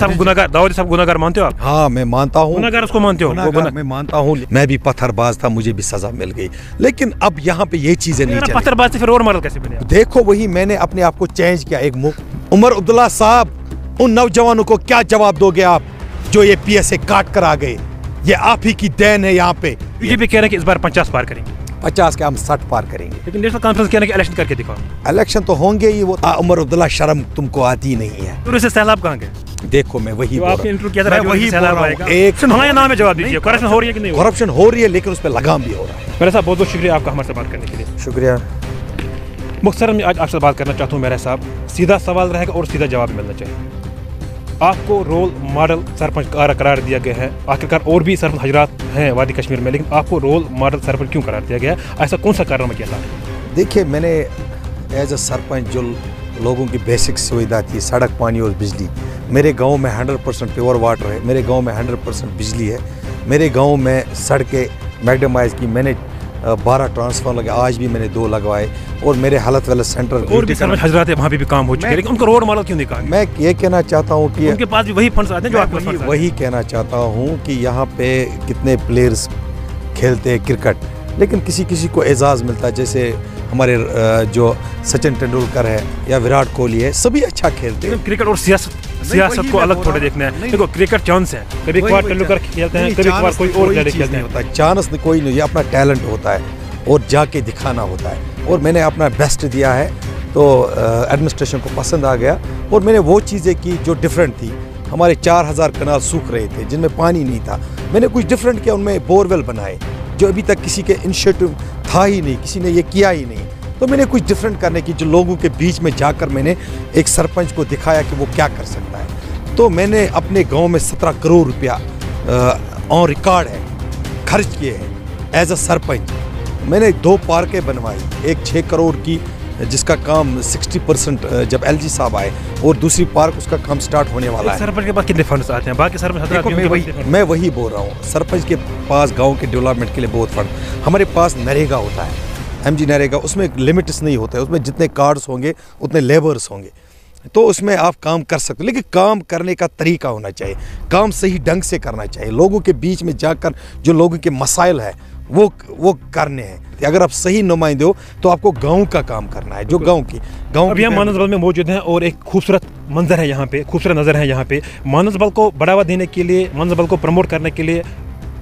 साहब गुनागार दाऊद साहब गुनागार मानते हो आप? हाँ मैं मानता हूँ। गुनागार उसको मानते हो? गुना- मैं मानता हूँ मैं भी पत्थरबाज था मुझे भी सजा मिल गई। लेकिन अब यहाँ पे ये चीज़ें नहीं पत्थरबाज से फिर और मॉडल कैसे बने देखो वही मैंने अपने आप को चेंज किया एक मुख। उमर अब्दुल्ला साहब उन नौजवानों को क्या जवाब दोगे आप जो ये पीएसए काट कर आ गए? ये आप ही की देन है यहाँ पे। बीजेपी कह रहे हैं कि इस बार पचास पार करेंगे। पचास के हम सठ पार करेंगे। लेकिन नेशनल कॉन्फ्रेंस कह रहे हैं कि इलेक्शन करके दिखाओ। इलेक्शन तो होंगे ही वो उमर अब्दुल्ला शर्म तुमको आती नहीं है। सैलाब कहाँ गए? देखो मैं वही बोल आपने इंटरव्यू किया था मैं वही बोल रहा हूँ। एक नाम में जवाब दीजिए करप्शन हो रही है कि नहीं करप्शन हो? रही है लेकिन उस पर लगाम भी हो रहा है। मेरे साहब बहुत बहुत शुक्रिया आपका हमारे से बात करने के लिए। शुक्रिया। मुख्तर मैं आज आपसे बात करना चाहता हूँ मेरे साहब। सीधा सवाल रहेगा और सीधा जवाब मिलना चाहिए। आपको रोल मॉडल सरपंच करार करार दिया गया है। आखिरकार और भी सरपंच हजरात हैं वादी कश्मीर में लेकिन आपको रोल मॉडल सरपंच क्यों करार दिया गया? है ऐसा कौन सा कारण किया था? देखिए मैंने एज अ सरपंच जो लोगों की बेसिक सुविधा थी सड़क पानी और बिजली मेरे गाँव में 100 परसेंट प्योर वाटर है मेरे गाँव में 100 परसेंट बिजली है मेरे गाँव में सड़कें मैगडमाइज की मैंने बारह ट्रांसफार्मर लगे आज भी मैंने दो लगवाए और मेरे हालत वाले सेंटर और भी सरपंच हजरात है वहाँ पे भी काम हो चुके हैं लेकिन उनको रोल मॉडल क्यों गया? मैं ये कहना चाहता हूँ कि उनके पास भी वही फंड्स आते हैं जो आपके वही, हैं। वही कहना चाहता हूँ कि यहाँ पे कितने प्लेयर्स खेलते हैं क्रिकेट लेकिन किसी किसी को एजाज़ मिलता है जैसे हमारे जो सचिन तेंदुलकर है या विराट कोहली है सभी अच्छा खेलते हैं। क्रिकेट और सियासत सियासत को अलग थोड़े देखना है। देखो क्रिकेट चांस है। कभी कभार तेंदुलकर खेलते हैं कभी कभार कोई और खिलाड़ी खेलते नहीं हैं। होता। चांस कोई नहीं ये अपना टैलेंट होता है और जाके दिखाना होता है। और मैंने अपना बेस्ट दिया है तो एडमिनिस्ट्रेशन को पसंद आ गया। और मैंने वो चीज़ें की जो डिफरेंट थी। हमारे चार हज़ार कनाल सूख रहे थे जिनमें पानी नहीं था। मैंने कुछ डिफरेंट किया उनमें बोरवेल बनाए जो अभी तक किसी के इनिशिएटिव था ही नहीं, किसी ने ये किया ही नहीं। तो मैंने कुछ डिफरेंट करने की, जो लोगों के बीच में जाकर मैंने एक सरपंच को दिखाया कि वो क्या कर सकता है। तो मैंने अपने गाँव में सत्रह करोड़ रुपया ऑन रिकॉर्ड है, खर्च किए हैं एज अ सरपंच। मैंने दो पार्कें बनवाई, एक छः करोड़ की जिसका काम 60 परसेंट जब एलजी साहब आए और दूसरी पार्क उसका काम स्टार्ट होने वाला है। सरपंच के पास कितने फंड्स आते हैं? बाकी सरपंच मैं वही मैं वही बोल रहा हूँ। सरपंच के पास गाँव के डेवलपमेंट के लिए बहुत फंड हमारे पास नरेगा होता है। एम जी नरेगा उसमें लिमिट्स नहीं होते उसमें जितने कार्ड्स होंगे उतने लेबर्स होंगे। तो उसमें आप काम कर सकते हो लेकिन काम करने का तरीका होना चाहिए। काम सही ढंग से करना चाहिए। लोगों के बीच में जाकर जो लोगों के मसाइल है वो वो करने हैं। अगर आप सही नुमाइंदे हो तो आपको गाँव का काम करना है जो गाँव की गाँव की यहाँ मानसबल में मौजूद हैं और एक खूबसूरत मंजर है यहाँ पे खूबसूरत नज़र है यहाँ पे। मानसबल को बढ़ावा देने के लिए मानसबल को प्रमोट करने के लिए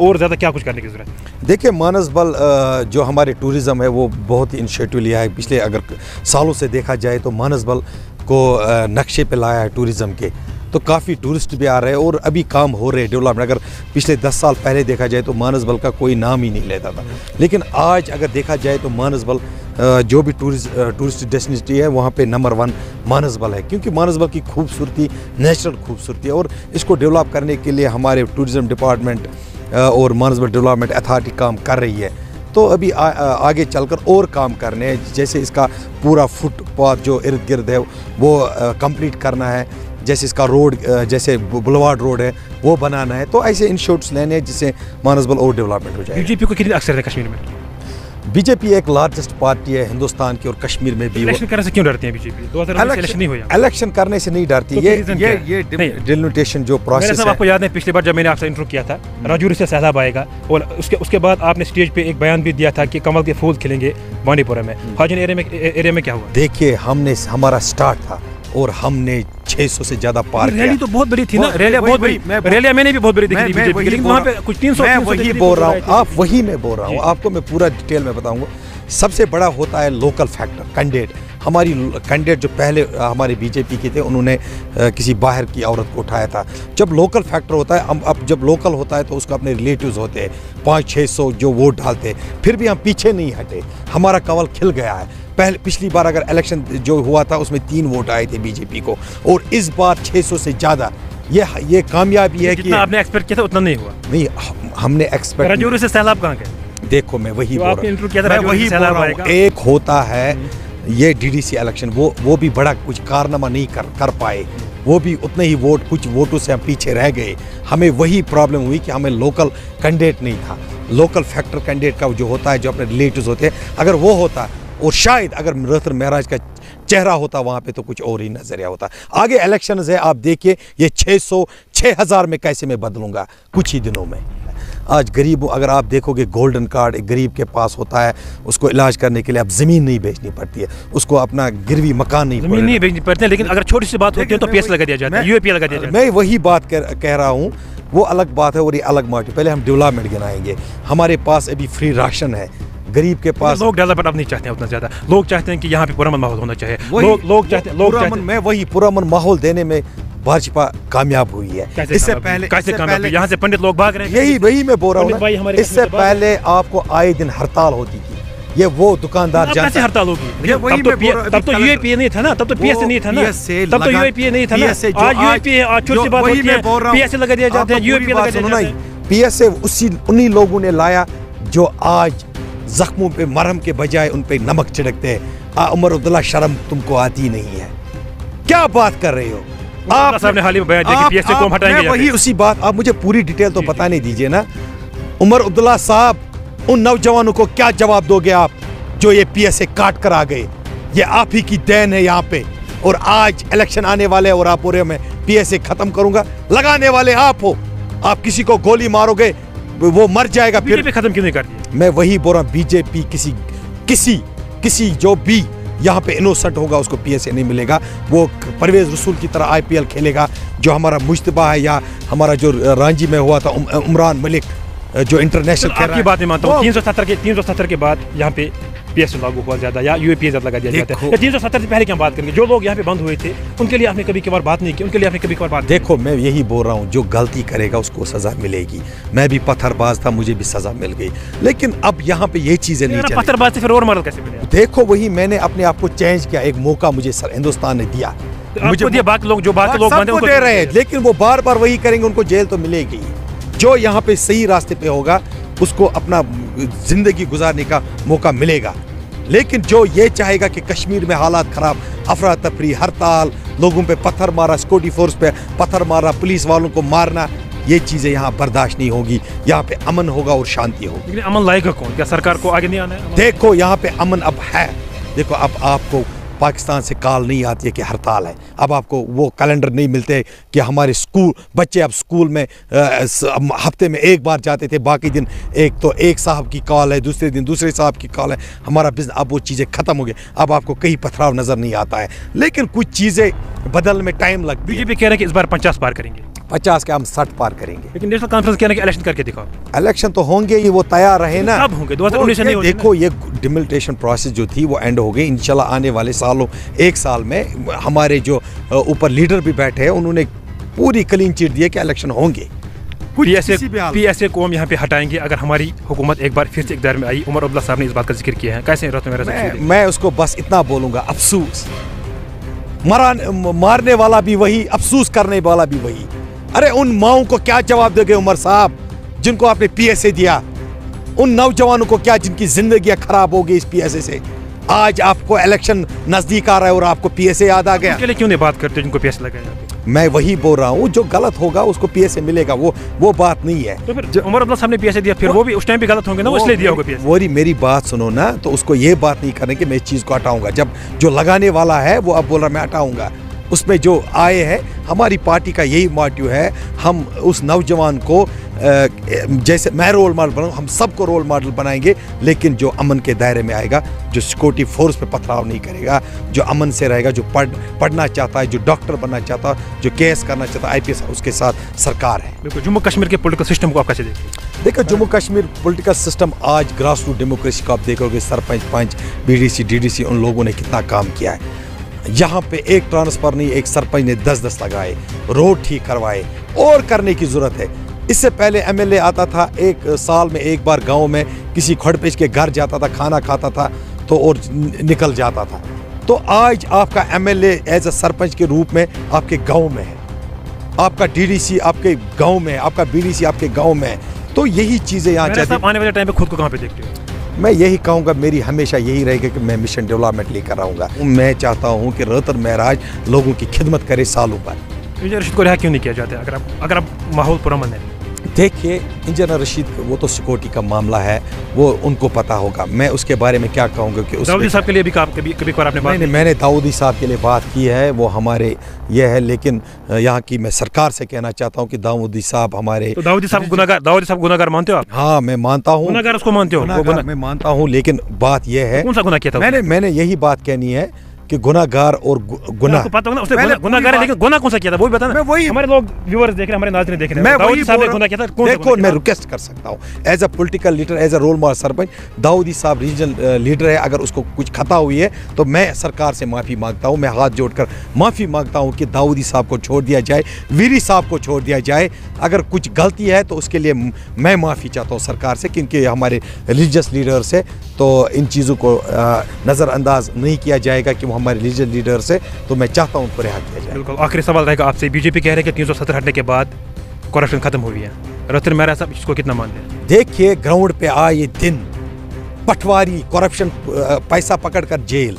और ज़्यादा क्या कुछ करने की ज़रूरत है? देखिए मानसबल जो हमारे टूरिज़्म है वो बहुत ही इनिशिएटिव लिया है। पिछले अगर सालों से देखा जाए तो मानसबल को नक्शे पे लाया है टूरिज़्म के। तो काफ़ी टूरिस्ट भी आ रहे हैं और अभी काम हो रहे हैं डेवलपमेंट। अगर पिछले दस साल पहले देखा जाए तो मानसबल का कोई नाम ही नहीं लेता था। लेकिन आज अगर देखा जाए तो मानसबल जो भी टूरिस्ट टूरिस्ट डेस्टिनेशन है वहाँ पे नंबर वन मानसबल है। क्योंकि मानसबल की खूबसूरती नेचुरल खूबसूरती है और इसको डेवलप करने के लिए हमारे टूरिज़्म डिपार्टमेंट और मानसबल डेवलपमेंट अथॉरिटी काम कर रही है। तो अभी आ, आ, आगे चलकर और काम करने हैं। जैसे इसका पूरा फुटपाथ जो इर्द गिर्द है वो कंप्लीट करना है। जैसे इसका रोड जैसे बुलवाड रोड है वो बनाना है तो ऐसे इंश्योर्ट्स लेने हैं जिससे मानसबल और डेवलपमेंट हो जाए बीजेपी को कितनी अक्सर है कश्मीर में? बीजेपी एक लार्जेस्ट पार्टी है हिंदुस्तान की और कश्मीर में भी इलेक्शन करने से क्यों डरती है बीजेपी इलेक्शन नहीं हुआ इलेक्शन करने से नहीं डरती। तो ये ये ये। डिलिमिटेशन जो प्रोसेस है आपको याद है पिछली बार जब मैंने आपसे इंटरव्यू किया था राजौरी से सैलाब आएगा और उसके उसके बाद आपने स्टेज पे एक बयान भी दिया था कि कमल के फूल खिलेंगे बांडीपुरा में। हाजिन एरिया में एरिया में क्या हुआ? देखिए हमने हमारा स्टार्ट था। और हमने 600 से ज़्यादा पार किया रैली तो बहुत बड़ी थी ना। रैलियाँ बहुत बड़ी रैलियाँ मैंने भी बहुत बड़ी देखी थी बीजेपी वही लेकिन वहाँ पे कुछ 300 मैं 300 वही बोल रहा हूँ। आप वही मैं बोल रहा हूँ। आपको मैं पूरा डिटेल में बताऊँगा सबसे बड़ा होता है लोकल फैक्टर कैंडिडेट हमारी कैंडिडेट जो पहले हमारे बीजेपी के थे उन्होंने किसी बाहर की औरत को उठाया था। जब लोकल फैक्टर होता है हम अब जब लोकल होता है तो उसका अपने रिलेटिव्स होते हैं। पाँच छः सौ जो वोट डालते हैं। फिर भी हम पीछे नहीं हटे। हमारा कवल खिल गया है। पहले पिछली बार अगर इलेक्शन जो हुआ था उसमें तीन वोट आए थे बीजेपी को। और इस बार 600 से ज़्यादा। ये ये कामयाबी है कि आपने एक्सपेक्ट किया था उतना नहीं हुआ। नहीं हमने एक्सपेक्ट राजौरी से सैलाब कहाँ गए? देखो मैं वही बोल आपने रहा इंटरव्यू किया था हूँ वही बोल रहा एक होता है ये डीडीसी इलेक्शन वो वो भी बड़ा कुछ कारनामा नहीं कर कर पाए। वो भी उतने ही वोट कुछ वोटों से हम पीछे रह गए। हमें वही प्रॉब्लम हुई कि हमें लोकल कैंडिडेट नहीं था। लोकल फैक्टर कैंडिडेट का जो होता है जो अपने रिलेटिव होते हैं अगर वो होता और शायद अगर रतन महराज का चेहरा होता वहाँ पे तो कुछ और ही नज़रिया होता। आगे इलेक्शन है आप देखिए ये 600 6000 में कैसे मैं बदलूँगा कुछ ही दिनों में। आज गरीब अगर आप देखोगे गोल्डन कार्ड एक गरीब के पास होता है उसको इलाज करने के लिए अब ज़मीन नहीं बेचनी पड़ती है उसको अपना गिरवी मकान नहीं ज़मीन नहीं बेचनी पड़ती है लेकिन अगर छोटी सी बात होती है तो वही- लगा दिया जाता है यूएपीए लगा दिया जाता मैं वही बात कर, कह रहा हूँ वो अलग बात है और ये अलग मार्टी पहले हम डेवलपमेंट गिनाएँगे। हमारे पास अभी फ्री राशन है गरीब के पास। लोग डेवलपमेंट अब नहीं चाहते हैं उतना ज़्यादा। लोग चाहते हैं कि यहाँ पे पुरमन माहौल होना चाहिए। लोग लोग चाहते हैं लोग हैं में वही पुरमन माहौल देने में भाजपा कामयाब हुई है। इससे पहले कैसे कामयाब यहाँ से पंडित लोग भाग रहे हैं। यही वही मैं बोल रहा हूँ इससे पहले आपको आए दिन हड़ताल होती थी। ये वो दुकानदार कैसे हड़ताल होगी? ये वही तब तो मैं पी- तब तो यूएपीए नहीं था ना तब तो पीएसए नहीं था ना। तब तो यूएपीए नहीं था ना। आज यूएपीए आज छोटी सी बात होती मैं है पीएसए लगा दिया जाते हैं तो यूएपीए लगा दिया जाते हैं। पीएसए उसी उन्हीं लोगों ने लाया जो आज जख्मों पे मरहम के बजाय उन पे नमक छिड़कते हैं। आ, उमर अब्दुल्ला शर्म तुमको आती नहीं है। क्या बात कर रहे हो? अब्दुल्ला साहब ने हाल ही में बयान दिया कि पीएसए को हटाएँगे वही उसी बात आप मुझे पूरी डिटेल तो बताने दीजिए ना। उमर अब्दुल्ला साहब उन नौजवानों को क्या जवाब दोगे आप जो ये पीएसए काट कर आ गए? ये आप ही की देन है यहाँ पे। और आज इलेक्शन आने वाले हैं और आप हो मैं पीएसए खत्म करूँगा। लगाने वाले आप हो। आप किसी को गोली मारोगे वो मर जाएगा फिर खत्म क्यों नहीं कर मैं वही बोल रहा हूँ बीजेपी किसी किसी किसी जो भी यहाँ पे इनोसेंट होगा उसको पीएसए नहीं मिलेगा। वो परवेज रसूल की तरह आईपीएल खेलेगा जो हमारा मुशतबा है या हमारा जो रांची में हुआ था उम- उमरान मलिक जो इंटरनेशनल आपकी बात नहीं मानता हूँ। तीन सौ सत्तर के तीन सौ सत्तर के बाद यहाँ पे पीएस लागू हुआ ज़्यादा या यूएपीए ज़्यादा लगा दिया जाता है। तीन सौ सत्तर से पहले क्या बात करेंगे। जो लोग यहाँ पे बंद हुए थे उनके लिए आपने कभी कभार बात नहीं की उनके लिए आपने कभी कभार बात देखो मैं यही बोल रहा हूँ जो गलती करेगा उसको सजा मिलेगी। मैं भी पत्थरबाज था मुझे भी सजा मिल गई। लेकिन अब यहाँ पे ये चीज़ें नहीं। पत्थरबाज से फिर और मॉडल कैसे मिले देखो वही मैंने अपने आप को चेंज किया एक मौका मुझे सर हिंदुस्तान ने दिया। मुझे दिया बाकी लोग जो बाकी लोग बंद हैं, उनको दे रहे हैं लेकिन वो बार बार वही करेंगे उनको जेल तो मिलेगी। जो यहाँ पे सही रास्ते पे होगा उसको अपना ज़िंदगी गुजारने का मौका मिलेगा। लेकिन जो ये चाहेगा कि कश्मीर में हालात खराब अफरा तफरी हड़ताल लोगों पे पत्थर मारा सिक्योरिटी फोर्स पे पत्थर मारा पुलिस वालों को मारना ये चीज़ें यहाँ बर्दाश्त नहीं होगी। यहाँ पे अमन होगा और शांति होगी। लेकिन अमन लाएगा कौन? क्या सरकार को आगे नहीं आना है? देखो यहाँ पे अमन अब है। देखो अब आपको पाकिस्तान से कॉल नहीं आती है कि हड़ताल है। अब आपको वो कैलेंडर नहीं मिलते कि हमारे स्कूल, बच्चे अब स्कूल में हफ़्ते में एक बार जाते थे, बाकी दिन एक तो एक साहब की कॉल है, दूसरे दिन दूसरे साहब की कॉल है, हमारा बिज़नेस अब वो चीज़ें ख़त्म हो गई। अब आपको कहीं पथराव नज़र नहीं आता है। लेकिन कुछ चीज़ें बदलने में टाइम लग बीजेपी कह रहे हैं कि इस बार पचास बार करेंगे। पचास के हम सठ पार करेंगे। लेकिन नेशनल कॉन्फ्रेंस इलेक्शन करके दिखाओ। इलेक्शन तो होंगे ही वो तैयार रहे ना। कब होंगे? 2019 से नहीं देखो ये डिमिलिटेशन प्रोसेस जो थी वो एंड हो गई। इंशाल्लाह आने वाले सालों एक साल में हमारे जो ऊपर लीडर भी बैठे हैं उन्होंने पूरी क्लीन चिट दी है कि इलेक्शन होंगे। भी हाल में। को हम यहाँ पे हटाएँगे। अगर हमारी हुकूमत एक बार फिर से इकदार में आई उमर अब्दुल्ला साहब ने इस बात का ज़िक्र किया है। कैसे रहते मेरा मैं, मैं उसको बस इतना बोलूँगा अफसोस। मरा मारने वाला भी वही अफसोस करने वाला भी वही। अरे उन माओ को क्या जवाब दोगे उमर साहब जिनको आपने पीएसए दिया? उन नौजवानों को क्या जिनकी ज़िंदगी खराब हो गई इस पीएसए से? आज आपको इलेक्शन नज़दीक आ रहा है और आपको पीएसए याद आ गया। क्यों नहीं बात करते जिनको पीएसए लगाया मैं वही बोल रहा हूँ जो गलत होगा उसको पीएसए मिलेगा वो वो बात नहीं है। तो फिर उमर अब्दुल्ला साहब ने पीएसए दिया फिर वो वो भी उस टाइम भी गलत होंगे ना वो इसलिए दिया होगा पीएसए वही मेरी बात सुनो ना तो उसको ये बात नहीं करने कि मैं इस चीज़ को हटाऊँगा। जब जो लगाने वाला है वो अब बोल रहा मैं हटाऊँगा। उसमें जो आए हैं हमारी पार्टी का यही मोटिव है हम उस नौजवान को जैसे मैं रोल मॉडल बनाऊँ हम सबको रोल मॉडल बनाएँगे लेकिन जो अमन के दायरे में आएगा जो सिक्योरिटी फोर्स पे पथराव नहीं करेगा जो अमन से रहेगा जो पढ़ पढ़ना चाहता है जो डॉक्टर बनना चाहता है जो केस करना चाहता है आई उसके साथ सरकार है। बिल्कुल जम्मू कश्मीर के पोलिटिकल सिस्टम को आप कैसे देखिए देखो जम्मू कश्मीर पॉलिटिकल सिस्टम आज ग्रास रूट डेमोक्रेसी को आप देखोगे सरपंच पंच बीडीसी डीडीसी उन लोगों ने कितना काम किया है। यहाँ पे एक ट्रांसफ़र नहीं एक सरपंच ने दस दस लगाए रोड ठीक करवाए और करने की ज़रूरत है। इससे पहले एमएलए आता था एक साल में एक बार गाँव में किसी खड़पेच के घर जाता था खाना खाता था तो और निकल जाता था। तो आज आपका एमएलए एज ए सरपंच के रूप में आपके गाँव में है। आपका डीडीसी आपके गाँव में है आपका बीडीसी आपके गाँव में है। तो यही चीज़ें यहाँ आने वाले टाइम पे खुद को कहाँ पे देखते हो? मैं यही कहूँगा, मेरी हमेशा यही रहेगी कि मैं मिशन डेवलपमेंट लेकर आऊँगा। मैं चाहता हूँ कि रोहतर महराज लोगों की खिदमत करे सालों पर रशीद को क्यों नहीं किया जाता अगर आप अगर आप माहौल पुरमन है देखिए इंजीनियर रशीद वो तो सिक्योरिटी का मामला है वो उनको पता होगा। मैं उसके बारे में क्या कहूँगा कि दाऊदी साहब के लिए भी काम- कभी कभी बार आपने बात नहीं नहीं मैंने दाऊदी साहब के लिए बात की है वो हमारे ये है लेकिन यहाँ की मैं सरकार से कहना चाहता हूँ कि दाऊदी साहब हमारे तो दाऊदी साहब गुनागार दाऊदी साहब गुनागार मानते हो आप? हाँ मैं मानता हूँ। गुनागार उसको मानते हो? मैं मानता हूँ लेकिन बात यह है कौन सा गुना किया था मैंने मैंने यही बात कहनी है कि गुनाहगार और गु- पता होगा उसने मैंने गुना- गुनाहगार है लेकिन गुना कौन सा किया था? वो भी बताना मैं वही- हमारे लोग व्यूअर्स देख रहे हैं हमारे नाज़रीन देख रहे हैं। मैं वही साहब ने गुना किया था कौन देखो मैं रिक्वेस्ट कर सकता हूँ। As a political leader as a role model sarpanch Daudi साहब रीजनल लीडर है। अगर उसको कुछ खता हुई है तो मैं सरकार से माफ़ी माँगता हूँ। मैं हाथ जोड़कर माफ़ी माँगता हूँ कि दाऊदी साहब को छोड़ दिया जाए वीरी साहब को छोड़ दिया जाए। अगर कुछ गलती है तो उसके लिए मैं माफ़ी चाहता हूँ सरकार से क्योंकि हमारे रिलीजियस लीडर्स है। तो इन चीज़ों को नज़रअंदाज नहीं किया जाएगा कि वो हमारे रिलीजियस लीडर्स है तो मैं चाहता हूँ उनको रिहा किया जाए। बिल्कुल। आखिरी सवाल रहेगा आपसे। बीजेपी कह रहे हैं कि तीन सौ सत्तर हटने के बाद करप्शन खत्म हुई है। रतन मेहरा साहब इसको कितना मानते हैं? देखिए ग्राउंड पे आए दिन पटवारी करप्शन पैसा पकड़कर जेल।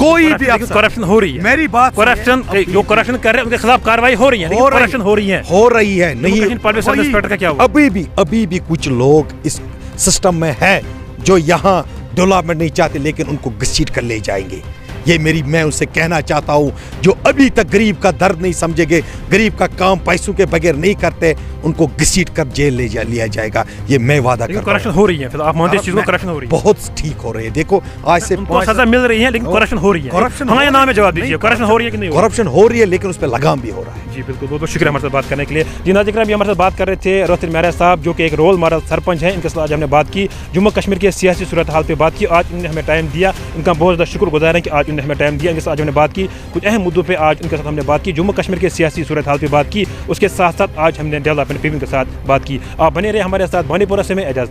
कोई भी करप्शन हो रही है। मेरी बात करप्शन जो करप्शन कर रहे हैं उनके खिलाफ कार्रवाई हो रही है हो रही- करप्शन हो रही है। हो रही है नहीं का क्या हुआ? अभी भी अभी भी कुछ लोग इस सिस्टम में है जो यहाँ डेवलपमेंट नहीं चाहते, लेकिन उनको घसीट कर ले जाएँगे। ये मेरी, मैं उनसे कहना चाहता हूँ, जो अभी तक गरीब का दर्द नहीं समझेंगे, गरीब का काम पैसों के बगैर नहीं करते उनको घसीट कर जेल ले जा लिया जाएगा। ये मैं वादा हूँ करप्शन हो। रही है आप मानते हैं इस चीज़ को करप्शन हो रही है। बहुत ठीक हो रही है। देखो आज से सजा मिल रही है लेकिन करप्शन हो रही है। Corruption हमारे नाम में जवाब दीजिए। करप्शन हो रही है कि नहीं हो है? करप्शन हो रही है लेकिन उस पर लगाम भी हो रहा है। जी बिल्कुल। बहुत बहुत शुक्रिया हमारे साथ बात करने के लिए। जी नाजिक भी हमारे साथ बात कर रहे थे रोहित मेहरा साहब जो कि एक रोल मॉडल सरपंच हैं। इनके साथ आज हमने बात की। जम्मू कश्मीर के सियासी सूरत हाल पर बात की। आज इन्होंने हमें टाइम दिया। इनका बहुत ज़्यादा शुक्र गुजार है कि आज इन्होंने हमें टाइम दिया। इनके साथ आज हमने बात की। कुछ अहम मुद्दों पर आज इनके साथ हमने बात की। जम्मू कश्मीर के सियासी सूरत हाल पर बात की। उसके साथ साथ आज हमने डेवलपमेंट पीपल के साथ बात की। आप बने रहे हमारे साथ। बानीपुरा से मैं एजाज